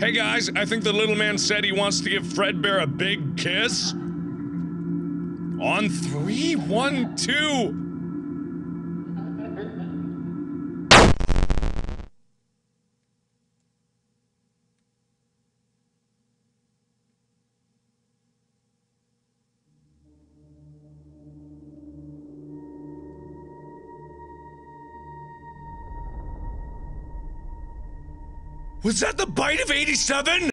Hey guys, I think the little man said he wants to give Fredbear a big kiss. On three, one, two. Was that the bite of 87?